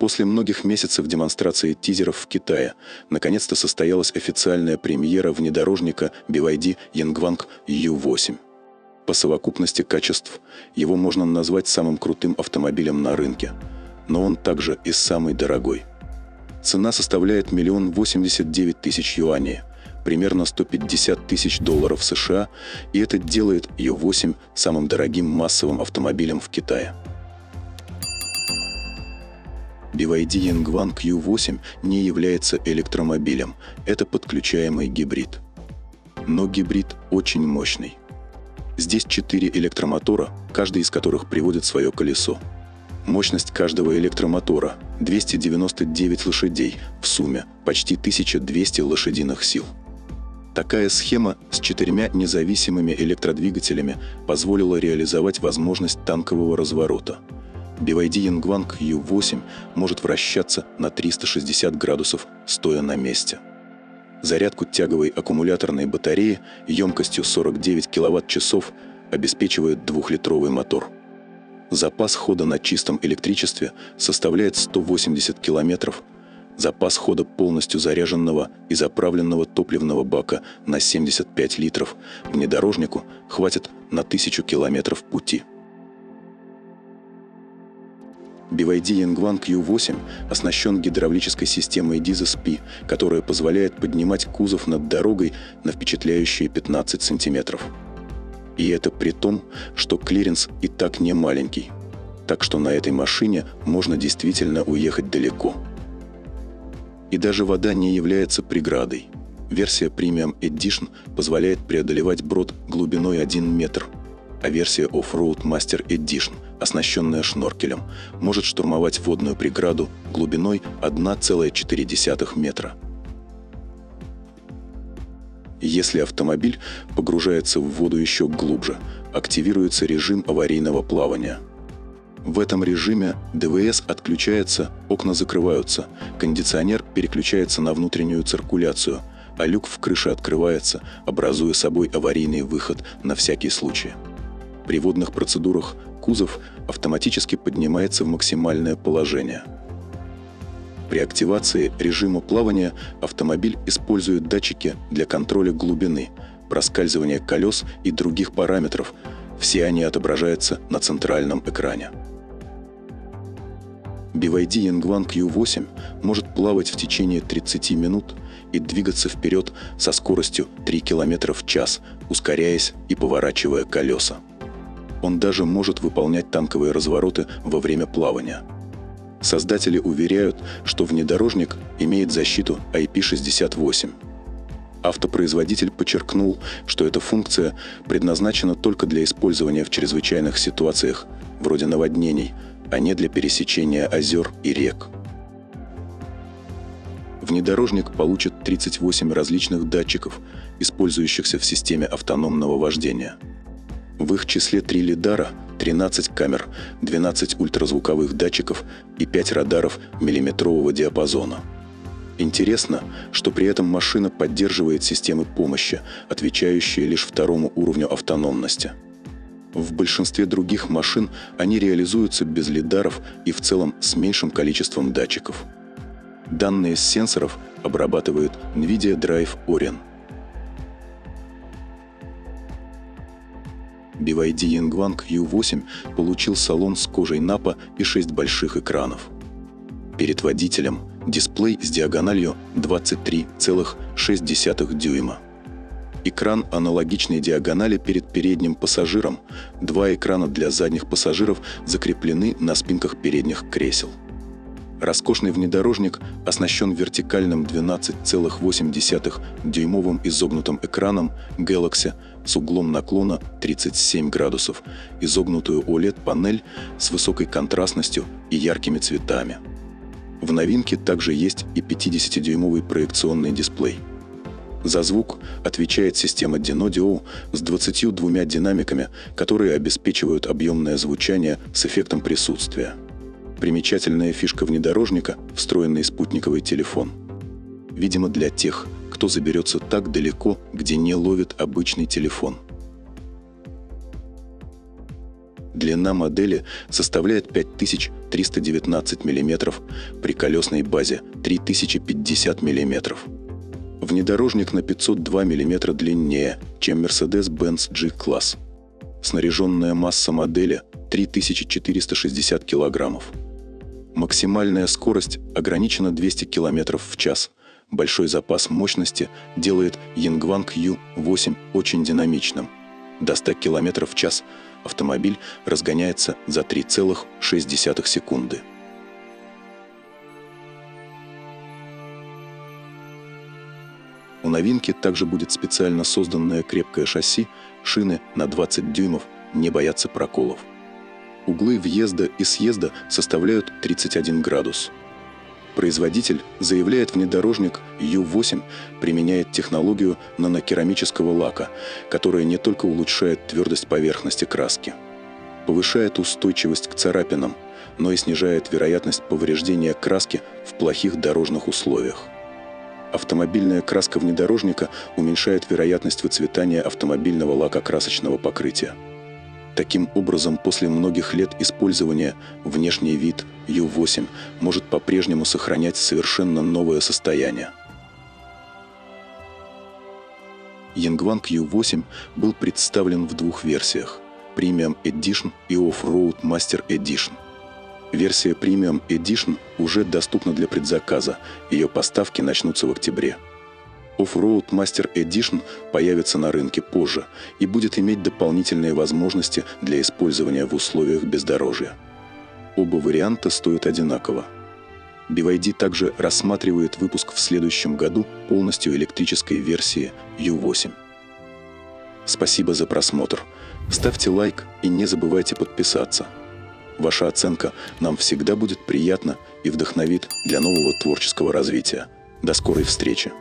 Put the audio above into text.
После многих месяцев демонстрации тизеров в Китае наконец-то состоялась официальная премьера внедорожника BYD Yangwang U8. По совокупности качеств его можно назвать самым крутым автомобилем на рынке, но он также и самый дорогой. Цена составляет миллион восемьдесят девять тысяч юаней, примерно 150 тысяч долларов США, и это делает U8 самым дорогим массовым автомобилем в Китае. BYD Yangwang Q8 не является электромобилем, это подключаемый гибрид. Но гибрид очень мощный. Здесь четыре электромотора, каждый из которых приводит свое колесо. Мощность каждого электромотора – 299 лошадей, в сумме почти 1200 лошадиных сил. Такая схема с четырьмя независимыми электродвигателями позволила реализовать возможность танкового разворота – BYD Yangwang U8 может вращаться на 360 градусов, стоя на месте. Зарядку тяговой аккумуляторной батареи емкостью 49 кВт-часов обеспечивает двухлитровый мотор. Запас хода на чистом электричестве составляет 180 км, запас хода полностью заряженного и заправленного топливного бака на 75 литров внедорожнику хватит на 1000 километров пути. BYD Yangwang U8 оснащен гидравлической системой DiSus-P, которая позволяет поднимать кузов над дорогой на впечатляющие 15 сантиметров. И это при том, что клиренс и так не маленький. Так что на этой машине можно действительно уехать далеко. И даже вода не является преградой. Версия Premium Edition позволяет преодолевать брод глубиной 1 метр – а версия Off-Road Master Edition, оснащенная шноркелем, может штурмовать водную преграду глубиной 1,4 метра. Если автомобиль погружается в воду еще глубже, активируется режим аварийного плавания. В этом режиме ДВС отключается, окна закрываются, кондиционер переключается на внутреннюю циркуляцию, а люк в крыше открывается, образуя собой аварийный выход на всякий случай. При водных процедурах кузов автоматически поднимается в максимальное положение. При активации режима плавания автомобиль использует датчики для контроля глубины, проскальзывания колес и других параметров. Все они отображаются на центральном экране. BYD Yangwang Q8 может плавать в течение 30 минут и двигаться вперед со скоростью 3 км в час, ускоряясь и поворачивая колеса. Он даже может выполнять танковые развороты во время плавания. Создатели уверяют, что внедорожник имеет защиту IP68. Автопроизводитель подчеркнул, что эта функция предназначена только для использования в чрезвычайных ситуациях, вроде наводнений, а не для пересечения озер и рек. Внедорожник получит 38 различных датчиков, использующихся в системе автономного вождения – в их числе 3 лидара, 13 камер, 12 ультразвуковых датчиков и 5 радаров миллиметрового диапазона. Интересно, что при этом машина поддерживает системы помощи, отвечающие лишь второму уровню автономности. В большинстве других машин они реализуются без лидаров и в целом с меньшим количеством датчиков. Данные с сенсоров обрабатывает NVIDIA Drive Orin – BYD Yangwang U8 получил салон с кожей напа и 6 больших экранов. Перед водителем дисплей с диагональю 23,6 дюйма. Экран аналогичной диагонали перед передним пассажиром. Два экрана для задних пассажиров закреплены на спинках передних кресел. Роскошный внедорожник оснащен вертикальным 12,8-дюймовым изогнутым экраном Galaxy с углом наклона 37 градусов, изогнутую OLED-панель с высокой контрастностью и яркими цветами. В новинке также есть и 50-дюймовый проекционный дисплей. За звук отвечает система Dino с 22 динамиками, которые обеспечивают объемное звучание с эффектом присутствия – Примечательная фишка внедорожника – встроенный спутниковый телефон. Видимо, для тех, кто заберется так далеко, где не ловит обычный телефон. Длина модели составляет 5319 мм, при колесной базе 3050 мм. Внедорожник на 502 мм длиннее, чем Mercedes-Benz G-класс. Снаряженная масса модели 3460 кг. Максимальная скорость ограничена 200 км в час. Большой запас мощности делает Yingwang Q8 очень динамичным. До 100 км в час автомобиль разгоняется за 3,6 секунды. У новинки также будет специально созданное крепкое шасси, шины на 20 дюймов не боятся проколов. Углы въезда и съезда составляют 31 градус. Производитель заявляет внедорожник U8 применяет технологию нанокерамического лака, которая не только улучшает твердость поверхности краски, повышает устойчивость к царапинам, но и снижает вероятность повреждения краски в плохих дорожных условиях. Автомобильная краска внедорожника уменьшает вероятность выцветания автомобильного лакокрасочного покрытия. Таким образом, после многих лет использования внешний вид U8 может по-прежнему сохранять совершенно новое состояние. Yangwang U8 был представлен в двух версиях – Premium Edition и Off-Road Master Edition – Версия Premium Edition уже доступна для предзаказа. Ее поставки начнутся в октябре. Off-Road Master Edition появится на рынке позже и будет иметь дополнительные возможности для использования в условиях бездорожья. Оба варианта стоят одинаково. BYD также рассматривает выпуск в следующем году полностью электрической версии U8. Спасибо за просмотр. Ставьте лайк и не забывайте подписаться – Ваша оценка нам всегда будет приятна и вдохновит для нового творческого развития. До скорой встречи!